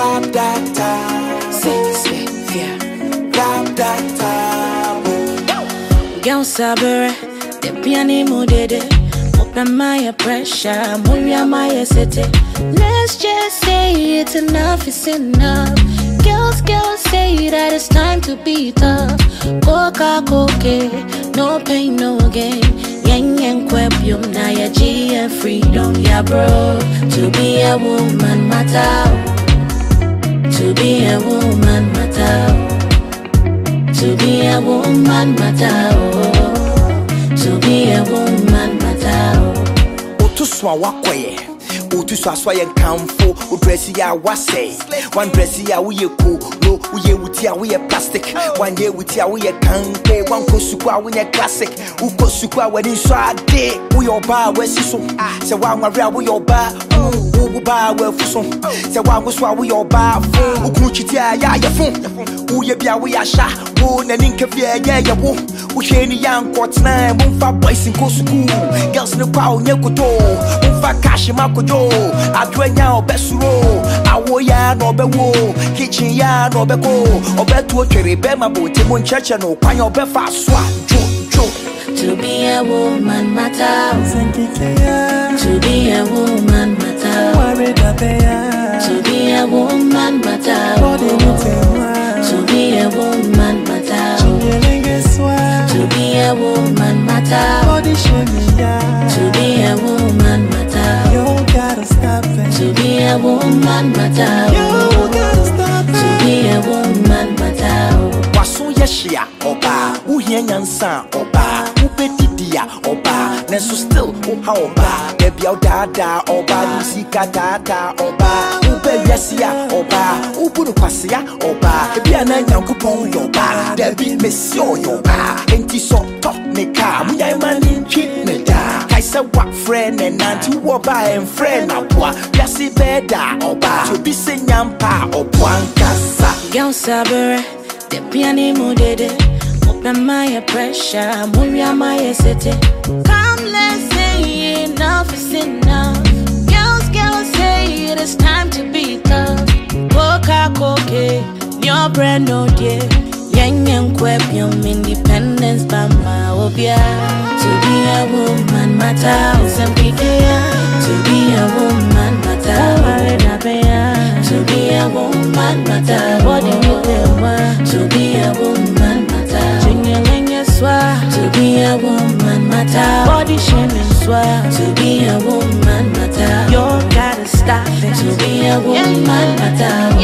Time. Say, say, yeah. Grab that time. Girl sabere, the piano mudede. Open my pressure, Muria my city. Let's just say it's enough, it's enough. Girls, girls say that it's time to be tough. Coca coke, no pain, no gain. Yang yang kwebium na ya G and freedom, yeah bro. To be a woman matter. To be a woman matter. To be a woman matter. oh. To be a woman matter. oh. Otu so a wakɔyɛ otu so aso ayɛ nkamfo odrɛsi a wasɛe wandrɛsi a woyɛ kolo woyɛ wuti a woyɛ plastic wanyɛ wuti a woyɛ kanke wankɔ suku a classic wokɔ suku a w'ani nsɔ ade woyɛ ɔbaa a wasi so baa wafu so sɛ woanwo so a woyɛ ɔbaa fo wokunu kyiti a yɛ ayɛ fo woyɛ bia woyɛ ahyɛ wo n'ani nka fie ɛyɛ yɛ wo wohwɛ ni yɛ ankɔtena momfa boys nkɔ sukuu girls ne kɔ a onyɛ koto momfa cash ma kodwo adwerɛ nya ɔbɛsoro awo yɛ na ɔbɛwo kitchen yɛ na ɔbɛkɔ ɔbɛto twere bɛma bote mu nkyerɛkyerɛ no kwan a ɔbɛfa so a dwodwo To be a woman matter. To be a woman, but I To be a woman, but I To be a woman, but I To be a woman, but To be a woman, stop it. To be a woman, but To be a woman, stop it. To be a woman, but I Wasu yeshia, oba. Uhienyansa, oba. A ɔbaa nanso still woha ɔbaa baabi a wodaadaa ɔbaa ne sika taataa ɔbaa wobɛ wiase a ɔbaa wobu no kwase a ɔbaa ebi a na nyankopɔn yɛ ɔbaa dabi mesi ɔyɛ ɔbaa enti sɔ tɔ ne kaa monyae ma ne ntwi ne daa kae sɛ wafrɛ ne nante wowɔ ɔbaa ɛmfrɛ naboa wiase bɛɛda a ɔbaa nyampa a ɔboa nkasa. Girl sabere, the piano mudede. Open my pressure, Muria my city. Come, let's say enough is enough. Girls, girls say it is time to be tough. Coca coke, your brand no dear. Yang yang kwebium independence bama obia. To be a woman matter, some To be a woman matter. To be a woman matter. With them To be a woman. To be a woman matter. Body shaming swa. To be a woman matter. You gotta stop it. To be a woman matter.